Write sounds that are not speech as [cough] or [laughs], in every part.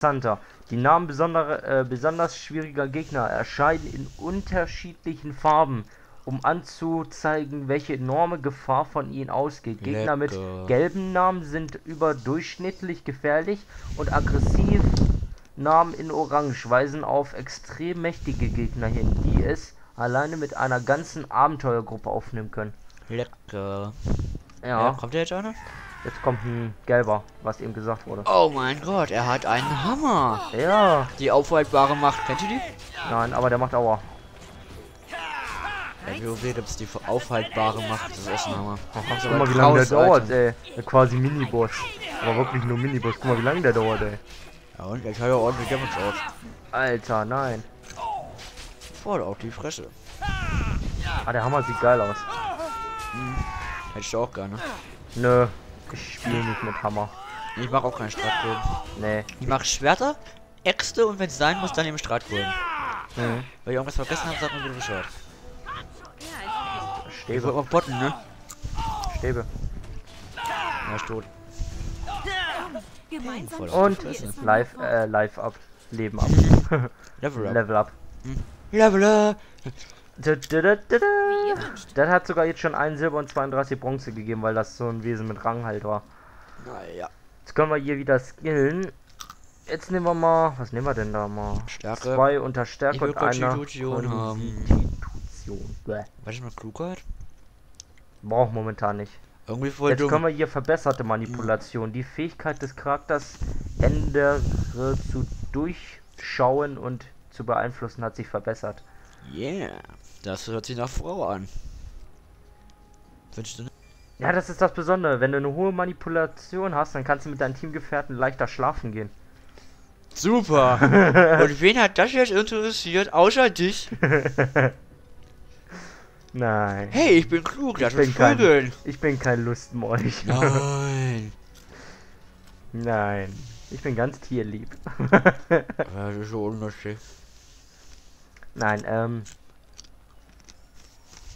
interessanter. Die Namen besondere, äh, besonders schwieriger Gegner erscheinen in unterschiedlichen Farben, um anzuzeigen, welche enorme Gefahr von ihnen ausgeht. Gegner mit Lecker. gelben Namen sind überdurchschnittlich gefährlich und aggressiv. Namen in Orange weisen auf extrem mächtige Gegner hin, die es alleine mit einer ganzen Abenteuergruppe aufnehmen können. Lecker. Ja, Ja. kommt der jetzt einer? Jetzt kommt ein gelber, was eben gesagt wurde. Oh mein Gott, er hat einen Hammer. Ja, Die aufhaltbare Macht, kennt ihr die? nein, aber der macht Aua. Bei WoW gibt's die aufhaltbare Macht, das ist echt ein Hammer. Ist guck mal, wie lange der dauert, ey. Ja, quasi Miniboss. Aber wirklich nur Miniboss. Guck mal, wie lange der dauert, ey. Ja und ich habe ja ordentlich Damage aus. Alter, nein. Voll auf die Fresse. Ah, der Hammer sieht geil aus. Hätte ich auch gerne. Nö, ich spiele nicht mit Hammer. Ich mache auch keinen Stratbogen. Nee. Ich mache Schwerter, Äxte und wenn es sein muss, dann eben Stratbogen. Mhm. Weil ich irgendwas vergessen habe, sagt mir bitte Bescheid. Ich Stäbe, würde mal botten, ne? Stäbe. Ja, ist tot. Und live, äh, live up. Leben ab. [laughs] Level up. Level up. Level up. Da, da, da, da, da. Das hat sogar jetzt schon ein Silber und 32 Bronze gegeben, weil das so ein Wesen mit Rang halt war. Naja. Jetzt können wir hier wieder skillen. Jetzt nehmen wir mal, was nehmen wir denn da mal? Stärke. Zwei unter Stärke und einer Konstitution haben. Konstitution. Ist mit Klugheit? Braucht momentan nicht. Irgendwie voll Jetzt dumm. können wir hier verbesserte Manipulation. Die Fähigkeit des Charakters ändere zu durchschauen und zu beeinflussen hat sich verbessert. Yeah. Das hört sich nach Frau an. Wünschst du ne? Ja, das ist das Besondere. Wenn du eine hohe Manipulation hast, dann kannst du mit deinen Teamgefährten leichter schlafen gehen. Super. [laughs] Und wen hat das jetzt interessiert, außer dich? [laughs] Nein. Hey, ich bin klug, lass bin uns kein-. Ich bin kein Lustmolch. Nein. [laughs] Nein. Ich bin ganz tierlieb. Das ist so unlustig. Nein, ähm.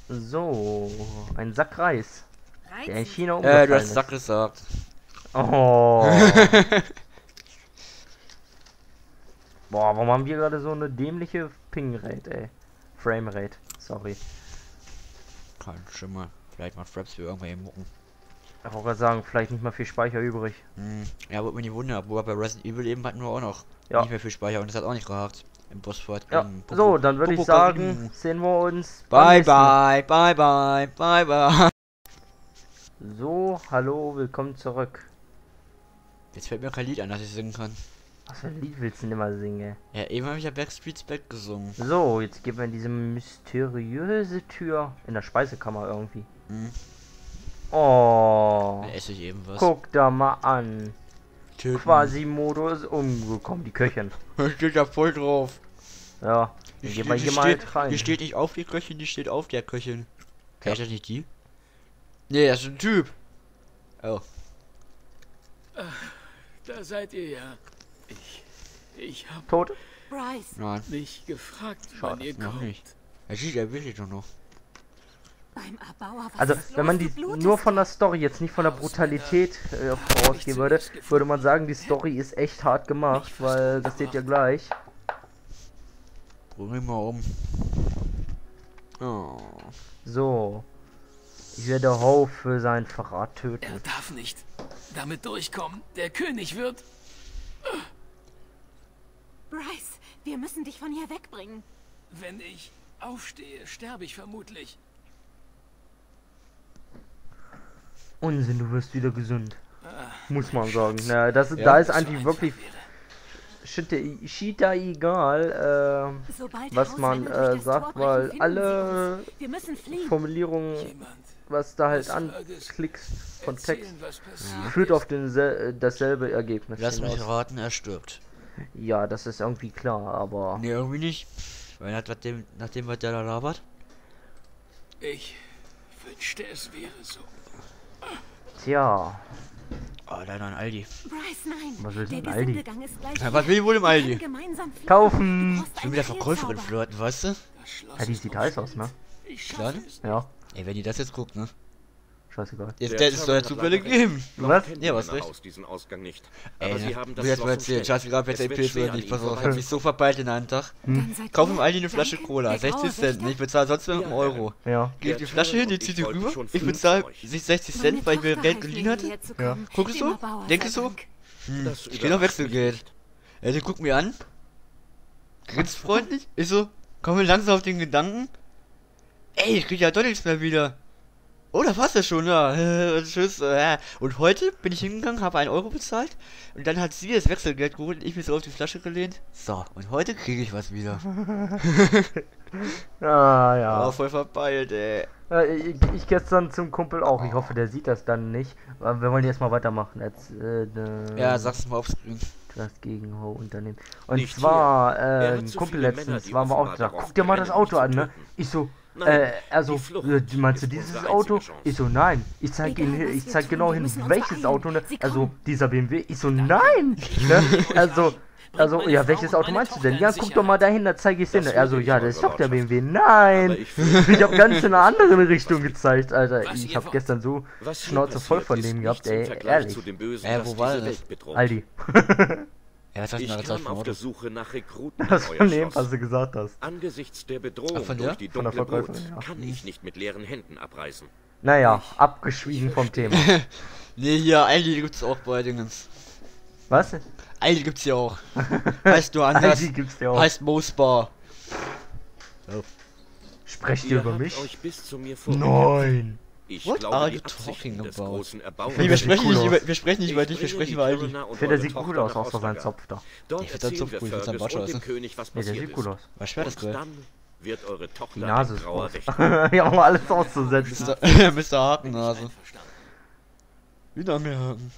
So, ein Sack Reis, der in. China Äh, du hast ist. Sack gesagt. Oh. [laughs] Boah, warum haben wir gerade so eine dämliche Ping-Rate, ey? Frame-Rate, sorry. Kein Schimmer. Vielleicht mal Fraps für irgendwelche Mucken. Ich wollte gerade sagen, vielleicht nicht mal viel Speicher übrig. Hm. Ja, würde mich nicht wundern, obwohl bei Resident Evil eben hatten wir auch noch Ja. nicht mehr viel Speicher und das hat auch nicht gehakt. Im Bossfight. Ja, so, dann würde ich sagen, sehen wir uns. Bye Mal. bye, bye bye, bye bye. So, hallo, willkommen zurück. Jetzt fällt mir kein Lied ein, das ich singen kann. Was für ein Lied willst du denn immer singen? Ja, eben habe ich ja Backstreet's Back gesungen. So, jetzt gehen wir in diese mysteriöse Tür in der Speisekammer irgendwie. Hm. Oh, Da esse ich eben was. guck da mal an. Töten. Quasi-Modo ist umgekommen, die Köchin. Da steht da voll drauf. Ja, wir hier mal steht, halt rein. die steht nicht auf die Köchin, die steht auf der Köchin. Ja. Ist das nicht die? Nee, das ist ein Typ. Oh. Da seid ihr ja. Ich. Ich hab Tot? Bryce, Nein, nicht gefragt, Schade, wann ihr noch kommt. nicht. Er sieht, er will sich doch noch. Beim Erbauer, was Also, wenn man die nur von der Story, jetzt nicht von der Brutalität äh, vorausgehen würde, würde man sagen, die Story ist echt hart gemacht, weil das seht ihr gleich. Bring mal um. Oh. So. Ich werde Ho für seinen Verrat Er töten. darf nicht damit durchkommen. Der König wird. Bryce, wir müssen dich von hier wegbringen. Wenn ich aufstehe, sterbe ich vermutlich. Unsinn, du wirst wieder gesund. Muss man sagen. Na, das, Ja, da ist So eigentlich wirklich wäre. shit, shit da egal, Sobald was man äh, sagt, weil alle. Formulierungen, Jemand was da halt anklickst von Text, passiert. führt auf den sel- dasselbe Ergebnis Lass mich hinaus. raten, er stirbt. Ja, das ist irgendwie klar, aber Nee, irgendwie nicht. Weil nach dem, nachdem was der da labert. Ich wünschte, es wäre so. Tja, Oh, da ein Aldi. Bryce, nein. Was will Der denn Aldi? Gesindegang ist gleich Ja, was will wohl im Aldi? Kaufen. Brauchst Schon einen wieder Verkäuferin flirten, weißt du? Ja, die sieht heiß aus, ne? Ich Klar. Ja, Ey, wenn die das jetzt guckt, ne? Scheißegal. Jetzt Der der ist doch Terror zufällig gegeben. Was? Ja, die was recht. Haus diesen Ausgang nicht. Ey, Aber sie ja, haben du das jetzt mal erzählen. Scheißegal, jetzt ein wird Pilz oder nicht. ihm Pass auf, ich hab mich so verballt in einem Tag. Seid Kauf im Aldi eine Flasche Cola, der 60 graue Cent. Ich bezahle sonst mit einem Euro. Ja. Gib Der die Flasche hin, die zieht die rüber. Ich bezahle von euch. 60 Meine Cent, weil ich mir Geld geliehen hatte. Ja. Guckst du? Denkst du? Hm, ich krieg noch Wechselgeld. Ja, der guckt mir an. Grinst freundlich. Ich so, komm mir langsam auf den Gedanken. Ey, ich krieg ja doch nichts mehr wieder. Oh, da war's ja schon, ja. [laughs] Tschüss. Äh. Und heute bin ich hingegangen, habe einen Euro bezahlt. Und dann hat sie das Wechselgeld geholt und ich mich so auf die Flasche gelehnt. So, und heute kriege ich was wieder. [laughs] Ah, ja. War voll verbeilt, ey. Ich, ich gestern zum Kumpel auch. Ich hoffe, der sieht das dann nicht. Aber wir wollen jetzt mal weitermachen. Jetzt, äh, ne- Ja, sag's mal aufs Screen. das gegen Ho unternehmen. Und Nicht zwar, hier. Äh, ein Kumpel Männer, letztens die waren wir auch da. Guck dir mal das Auto an, ne? Ich so, Nein, äh, also, die äh, meinst du dieses Auto? Chance. Ich so, nein. Ich zeig Egal, ihn, ich zeig tun, genau hin, welches beeilen. Auto, ne? Also, dieser BMW. Ich so, nein. [laughs] ne? Also, also, ja, welches Auto meinst du denn? Ja, guck doch mal dahin, da zeige ich hin. Das Er so, will ich, ja, das ist doch der. BMW. Nein. Aber ich fühle- Ich hab ganz in eine andere [laughs] Richtung gezeigt, Alter. Ich ihr hab wollt. gestern so Schnauze voll von dem gehabt, ey. Ehrlich. Zu dem Bösen, Äh, wo war das? Aldi. [laughs] Ja, was hast du Ich kam auf der Suche nach Rekruten [laughs] Das euer von dem, was du gesagt hast. Angesichts der Bedrohung Ach, von der? durch die Von der dunkle Verkäuferin, ja. kann ich nicht mit leeren Händen abreisen. Naja, abgeschwiegen vom Thema. [laughs] Nee, hier, Aldi gibt's auch bei Dingens. Was? Aldi [laughs] gibt's hier auch. heißt nur anders. Aldi gibt's ja auch. Heißt Moosbar. Sprecht ihr über mich? euch bis zu mir vorgedrängt. Nein. Ich What glaube, are you talking about? Nee, wir sprechen, cool nicht aus. über, wir sprechen nicht über Ich dich, wir sprechen über und Ich finde, der sieht gut Tochter aus, außer sein. Zopf da. Ich find seinen Zopf cool, ich find seinen Bart was Nee, der sieht gut ist. aus. Was schwer das dann wird eure Tochter Die Nase ist. Wächter. [laughs] Wir haben alles auszusetzen. Mr. Mr. Hakennase. Wieder mehr Haken.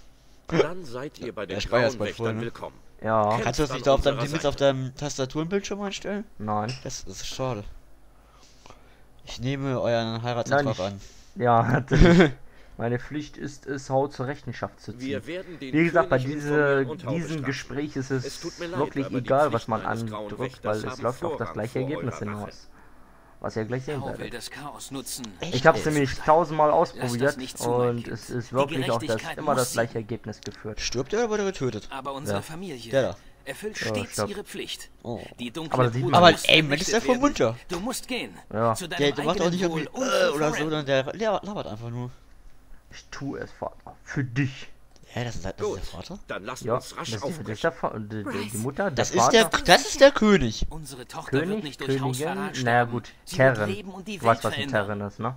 Dann seid ihr bei den Der Speicher ist grauen Wächtern ne? willkommen. Ja, Kannst du das nicht da auf deinem Seite. auf deinem Tastaturenbildschirm einstellen? nein. Das ist schade. Ich nehme euren Heiratsantrag an. Ja. [laughs] [laughs] Meine Pflicht ist es, Haut zur Rechenschaft zu ziehen. Wir werden den Wie gesagt, bei diese, diesem. Gespräch ist es, Es tut mir leid, wirklich egal, was man andrückt, weil es läuft auf das gleiche Ergebnis hinaus. Was ihr gleich sehen Hau werdet. Ich habe es nämlich tausendmal ausprobiert und es ist wirklich auch das, immer das gleiche. Ergebnis geführt. Stirbt er oder wurde er getötet? Aber unsere Ja. Familie Der da. Erfüllt Ja, stets stopp. ihre Pflicht. Oh. Die dunkle Aber man Aber ey, Mensch, ist der vernichtet voll munter. Du musst gehen. Ja. Zu deinem Der, der macht auch nicht irgendwie äh, oder so, sondern der, labert einfach nur. Ich tue es, Vater. Für dich. Hä, das ist, das ist der Vater? dann lasst Ja, uns das rasch ist, das ist der Fa die, die, die Mutter, der Das ist Vater. der, das ist der König. Unsere Tochter wird König, nicht durch Königin, naja gut, wird Terren. die Du weißt, was ein. Terren ist, ne?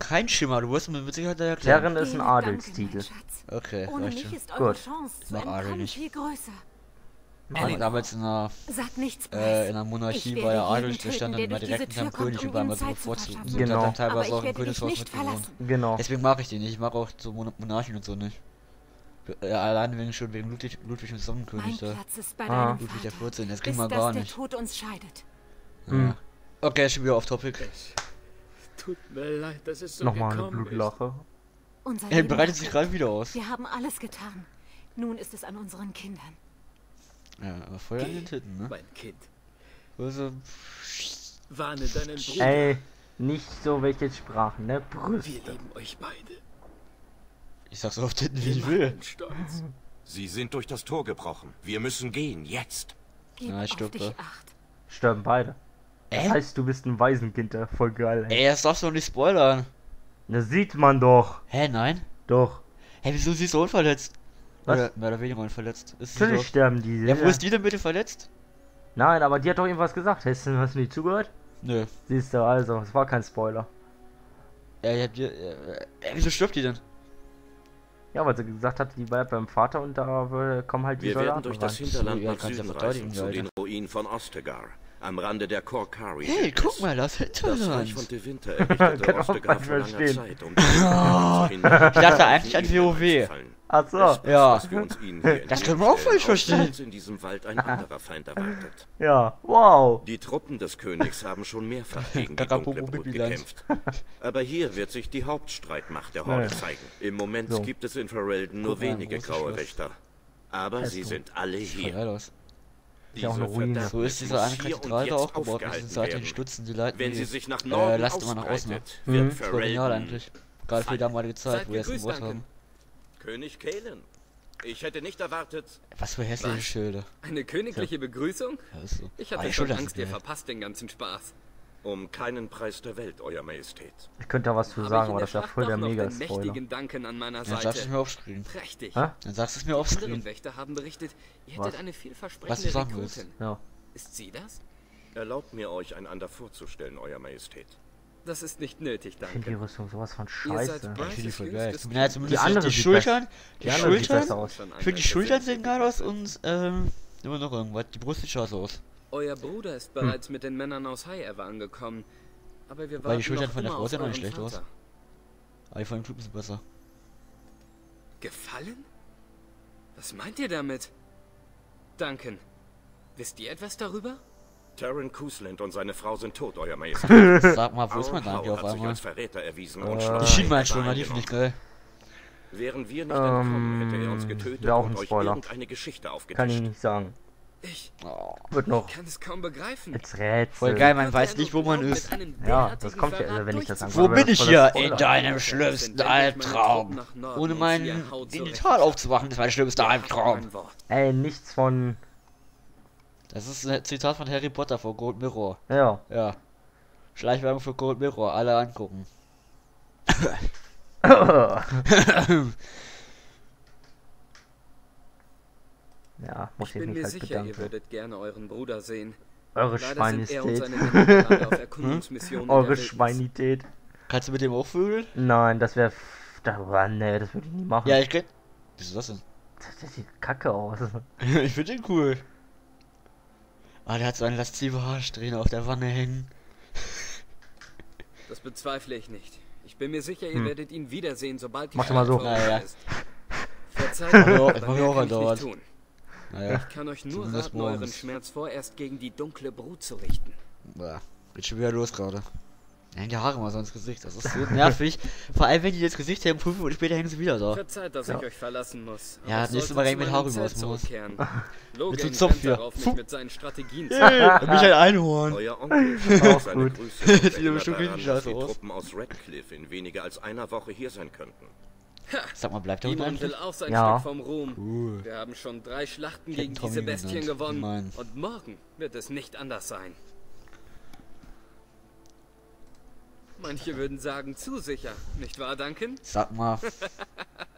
Kein Schimmer, du wirst mir mit Sicherheit erklären. Terren ist ein Adelstitel. Okay, Ohne mich ist eure Gut. Chance zu Mach Adel nicht. viel größer. Aber damals in einer, Sag nichts, Bryce. äh, in einer Monarchie war der werde Adel, der stand dann immer der direkt hinterm Tür König immer ihm so bevorzugt. Genau. dann teilweise Aber auch im Königshaus nicht mit gewohnt. verlassen. Genau. Deswegen mag ich die nicht. Ich mag auch so Mon Monarchen und so nicht. Äh, allein wegen schon wegen Ludwig, Ludwig und Sonnenkönig da. Ist Ah. Ludwig der Vater. 14, das kriegen wir dass gar der nicht. Tod uns scheidet. Hm. Okay, schon wieder off topic. Tut mir leid, dass es so Nochmal eine Blutlache. Er breitet ist sich gerade wieder aus. Wir haben alles getan. Nun ist es an unseren Kindern. Ja, aber Feuer in den Titten, ne? Mein Kind, Also, warne deinen Bruder. Ey, nicht so welche Sprachen, ne? Wir Brüste. lieben euch beide. ich sag's auf Titten, wie Wir ich will. stolz. Sie sind durch das Tor gebrochen. Wir müssen gehen, jetzt. Gib Ja, ich stirb. Sterben beide. Das Äh? heißt, du bist ein Waisenkind, ja. Voll geil, ey. Ey, das darfst du doch nicht spoilern. Das sieht man doch. Hä, nein? Doch. Hä, wieso sie ist so unverletzt? Was? Oder mehr oder weniger unverletzt. Ist Natürlich doch. sterben die. Ja, wo ist die denn bitte verletzt? Nein, aber die hat doch irgendwas gesagt. Hast du, hast du nicht zugehört? Nö. Siehst du, also, es war kein Spoiler. Ja, ja, ja, ja, wieso stirbt die denn? Ja, weil sie gesagt hat, die bleibt beim Vater und da äh, kommen halt die Wir werden Soldaten durch das. Hinterland ja, nach Süden verteidigen, reisen, zu den Ruinen von Ostegar, am Rande der Korkari. Hey, guck mal, das Das Reich von Hinterland. De Winter [laughs] errichtete auch Ostegar vor langer. Zeit, um die [laughs] Ich dachte eigentlich an WoW. Ach so, Das, Ja. was wir uns ihnen hier Das können wir auch falsch verstehen. in diesem Wald ein anderer Feind erwartet. [laughs] ja, wow. Die Truppen des Königs haben schon mehrfach [laughs] gegen die dunkle Brut gekämpft. Aber hier wird sich die Hauptstreitmacht der Horde zeigen. Im Moment So. gibt es in Ferelden nur wenige graue. Wächter. Aber sie sind alle hier. ja auch eine Ruine. So ist diese muss eine hier und Kathedrale da jetzt aufgebaut mit diesen seitlichen. Stützen, die leiten Wenn die, sie sich nach äh, Norden Last immer nach außen Mhm. Das war genial eigentlich. Gerade für die damalige Zeit, Seid wo wir ein gegrüßt, Wort haben. König Kalen. Ich hätte nicht erwartet. Was für hässliche Was? Schilder. Eine königliche Begrüßung? Ja, ist so. Ich hatte schon Angst, ihr verpasst den ganzen Spaß. Um keinen Preis der Welt, Euer Majestät. Ich könnte da was zu sagen, aber das wäre voll der Mega-Spoiler. mächtigen Duncan an meiner Dann sagst du es Seite. mir offscreen. Prächtig. Hä? Dann sagst du es mir anderen Wächter haben berichtet, ihr Was? hättet eine Was du vielversprechende sagen willst. Rekrutin. Ja. Ist sie das? Erlaubt mir, euch einander vorzustellen, Euer Majestät. Das ist nicht nötig, Ich finde die danke. Rüstung sowas von scheiße. Ich finde die voll geil. Ja, zumindest Die andere die Schultern. Die, Die Schultern. besser aus. Schon Ich finde die Schultern sehen geil aus und ähm, immer noch irgendwas. Die Brust sieht scheiße aus. Euer Bruder ist bereits mit den Männern aus High Ever angekommen. Aber wir Weil die Schultern noch von der Frau sehen auch nicht schlecht aus. Aber die von dem Typen sind besser. Gefallen? Was meint ihr damit? Duncan, wisst ihr etwas darüber? Terran Cousland und seine Frau sind tot, Euer Majestät. [laughs] Sag mal, wo ist mein Howe auf hat sich einmal? als Verräter erwiesen Äh, und Die Schlachtenhändler Schienbeinstürmer, die finde ich geil. Wären wir nicht entkommen, hätte er uns Ähm, getötet auch und ein euch Spoiler. irgendeine Geschichte Kann ich aufgetischt. nicht sagen. Ich Oh, Wird noch kann es kaum begreifen. als Rätsel. voll geil, man weiß nicht, wo man ist. Ja, das kommt ja, wenn ich das sage. Wo bin ich hier? In deinem schlimmsten Albtraum. Ohne meinen Genital aufzuwachen, das war der schlimmste Albtraum. Mein. Ey, nichts von. Das ist ein Zitat von Harry Potter vor Gold Mirror. Ja. Ja. Schleichwerbung für Gold Mirror, alle angucken. [laughs] Ja, muss Ich ich bin mich mir halt sicher, ihr bedanken. würdet gerne euren Bruder sehen. Eure [laughs] der Eure. Schweinität. Kannst du mit dem auch vögeln? Nein, das wäre. Da, nee, das würde ich nie machen. Ja, ich kenn. Wieso das denn? Das sieht kacke aus. [laughs] ich finde den cool. Ah, der hat so eine laszive Haarsträhne auf der Wanne hängen. Das bezweifle ich nicht. Ich bin mir sicher, ihr Hm. werdet ihn wiedersehen, sobald die Mach doch mal so. Schlacht vorbei Ja, ja. ist. Verzeiht mir, auch- aber ich mach ich mehr auch kann ich andauernd. nicht tun. Naja, Ich kann euch nur Zumindest raten, euren. Schmerz vorerst gegen die dunkle Brut zu richten. boah, geht schon wieder los gerade. Hängen die Haare mal so ins Gesicht, das ist so nervig. Vor allem, wenn die das Gesicht haben, fünf Minuten später hängen sie wieder da. Verzeiht, dass Ja. ich euch verlassen muss. Ja, nächstes sollte Mal rein mit Haare aus [laughs] dem Haus. Logan so Zopf hier. mich mit seinen Strategien mich ein Einhorn. Euer Onkel [laughs] Auch gut. Grüße Sieht und aber daran, richtig dass scheiße die aus. Truppen aus Redcliffe in weniger als einer Woche hier sein könnten. Sag mal, bleibt Hund Niemand will auch sein Ja. Stück vom Ruhm. Cool. Wir haben schon drei Schlachten gegen diese Bestien gewonnen. Und morgen wird es nicht anders sein. Manche würden sagen, zu sicher. Nicht wahr, Duncan? Sag mal. [laughs]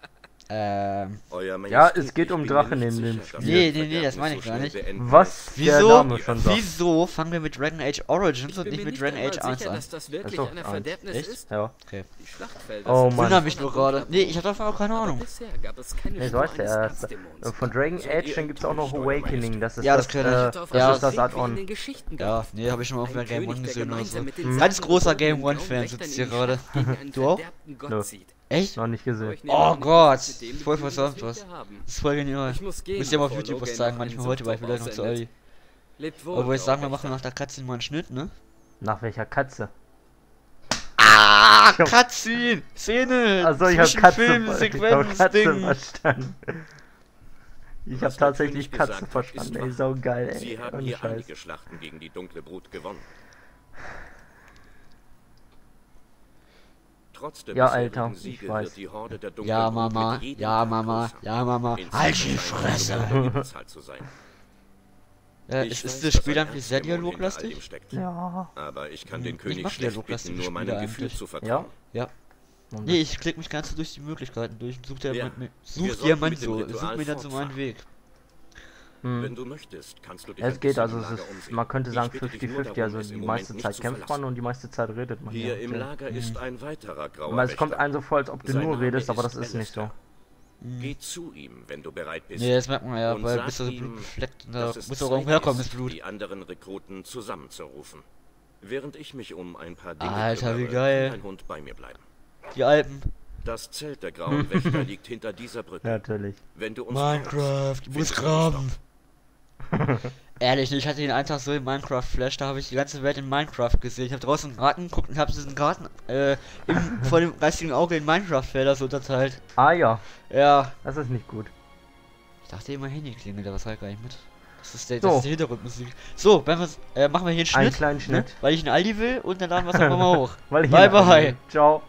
ähm. Euer Ja, Majestät, es geht ich um Drachen in dem Spiel. Nee, nee, nee, das meine so ich gar nicht. beenden Was der Wieso? Name schon sagt. Wieso fangen wir mit Dragon Age Origins Ich und nicht mit Dragon Age 1 sicher, an? dass das wirklich doch eine. Verderbnis Echt? ist. Ja. Okay. Die Schlachtfelder Oh Mann. Wundert mich nur gerade. Nee, ich hab davon auch keine Aber Ahnung. bisher gab es keine erste. Erzdämons. Äh, Von Dragon Age, dann gibt's auch noch Awakening. Das ist Ja, das das, ich. äh, hatte das Ja. ist das in Add-on. Ja, nee, habe ich schon mal auf Ein der Game One gesehen oder so. Ganz großer Game One blauen Fan Wächtern sitzt hier gerade. [laughs] Du auch? Nö. Echt? Noch nicht gesehen. Oh Gott, voll versäumt wir was. Das ist voll genial. Ich muss gehen, Müsst ihr mal auf YouTube was noch manchmal einen heute, weil ich vielleicht noch zu wohl, Obwohl ich sagen, wir machen nach der Cutscene mal einen Schnitt, ne? Nach welcher Katze? Ah, [laughs] Cutscene! Szene! Also ich hab Katze, Film, ich hab Sequenz, Katze Ding. verstanden. Ich Was hab der tatsächlich Katze verstanden. ist Ey, wahr. so geil, ey. Sie haben Ohne hier Scheiß. einige Schlachten gegen die dunkle Brut gewonnen. Trotz der Ja, Alter, ich weiß. wird die Horde der dunklen Ja, Mama, ja, Mama, ja, Mama. Halt die Fresse! Ja, Ich ist, weiß, ist das Spiel eigentlich sehr dialoglastig? Ja. Aber ich kann den König schlecht bitten, nur meinem Gefühl zu vertrauen. Ja. Und Nee, ich klick mich ganz so durch die Möglichkeiten durch und such dir, Ja, wir such dir dem so, such mir dann so meinen. Weg. Hm. Wenn du möchtest, kannst du dich Es ein geht, also im es ist, man könnte sagen bitte dich nur 50-50, darum, also die meiste Zeit kämpft man und die meiste Zeit redet man. Hier ja. im Ja. Lager ist ein weiterer grauer Aber es kommt einem so vor, als ob du Sein nur Name redest, aber das ist nicht so. Alistair. Geh zu ihm, wenn du bereit bist. Nee, das merkt man ja, Und weil bist du so ihm, Blut befleckt und da muss auch Zeit irgendwo herkommen, das ist, Blut. die anderen Rekruten zusammenzurufen. Während ich mich um ein paar Dinge Alter, wie kümmere, geil. kann dein Hund bei mir bleiben. Die Alpen. Das Zelt der grauen Wächter [laughs] liegt hinter dieser Brücke. Natürlich. Wenn du uns Minecraft, du uns graben. [laughs] Ehrlich, ich hatte den einen Tag so in Minecraft Flash, da habe ich die ganze Welt in Minecraft gesehen. Ich habe draußen einen Garten geguckt und habe diesen Garten äh, im, [laughs] vor dem geistigen Auge in Minecraft-Felder so unterteilt. Ah ja, Ja. das ist nicht gut. Ich dachte immer Handy klingelt, aber das halt gar nicht mit. Das ist, der, So. das ist die Hintergrundmusik. So, wir's, äh, machen wir hier einen Schnitt. Einen kleinen Schnitt. Ne? Weil ich einen Aldi will und dann laden wir es einfach mal [laughs] hoch. Weil Bye, bye. Ciao.